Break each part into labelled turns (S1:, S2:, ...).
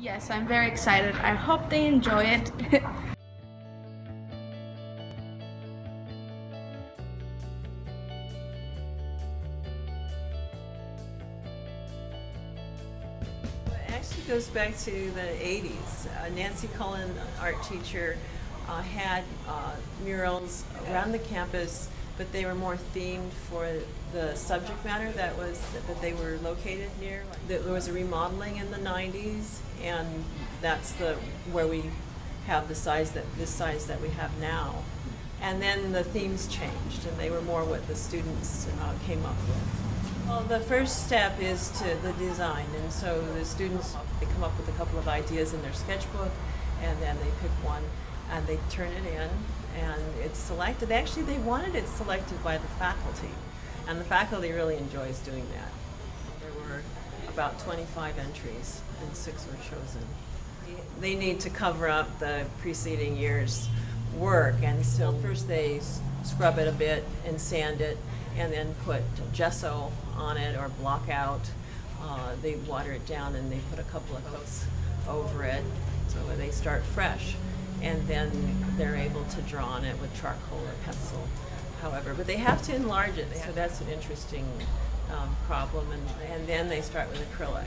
S1: Yes, I'm very excited. I hope they enjoy it.
S2: It actually goes back to the 80s. Uh, Nancy Cullen, art teacher, uh, had uh, murals around the campus, but they were more themed for the subject matter that was that they were located near. There was a remodeling in the 90s, and that's the where we have the size that this size that we have now. And then the themes changed, and they were more what the students uh, came up with. Well, the first step is to the design, and so the students they come up with a couple of ideas in their sketchbook, and then they pick one, and they turn it in, and it's selected. Actually, they wanted it selected by the faculty, and the faculty really enjoys doing that. There were about 25 entries, and six were chosen. They need to cover up the preceding year's work, and so first they scrub it a bit and sand it, and then put gesso on it or block out. Uh, they water it down and they put a couple of coats over it so they start fresh. And then they're able to draw on it with charcoal or pencil, however. But they have to enlarge it, so that's an interesting um, problem. And, and then they start with acrylic.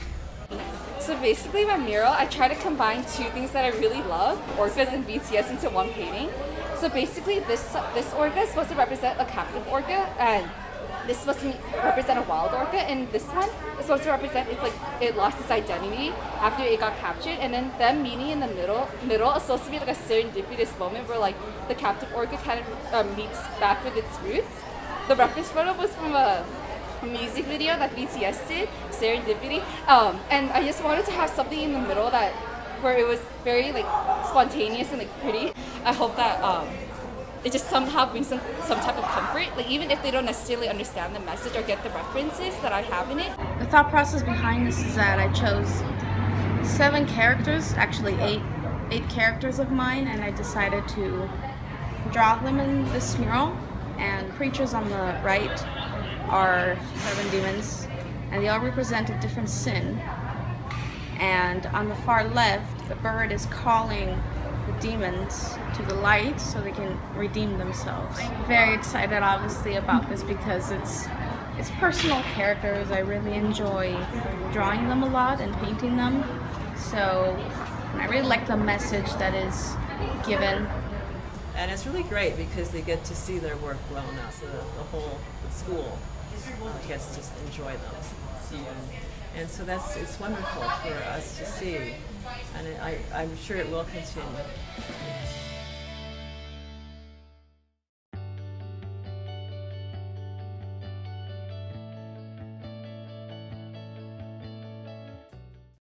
S3: So basically, my mural, I try to combine two things that I really love, orcas and BTS, into one painting. So basically, this this orca is supposed to represent a captive orca, and this is supposed to represent a wild orca, and this one is supposed to represent it's like it lost its identity after it got captured, and then them meeting in the middle middle is supposed to be like a serendipitous moment where like the captive orca kind of uh, meets back with its roots. The reference photo was from a music video that BTS did, Serendipity. Um, and I just wanted to have something in the middle that where it was very like spontaneous and like pretty. I hope that um, it just somehow brings some some type of comfort. Like even if they don't necessarily understand the message or get the references that I have in it.
S1: the thought process behind this is that I chose seven characters, actually eight, eight characters of mine, and I decided to draw them in this mural. And creatures on the right are seven demons, and they all represent a different sin. And on the far left, the bird is calling the demons to the light so they can redeem themselves. I'm very excited, obviously, about this because it's it's personal characters. I really enjoy drawing them a lot and painting them. So, I really like the message that is given
S2: And it's really great because they get to see their work blown up. So the, the whole school uh, gets to enjoy them. And, and so that's it's wonderful for us to see. And I, I'm sure it will continue.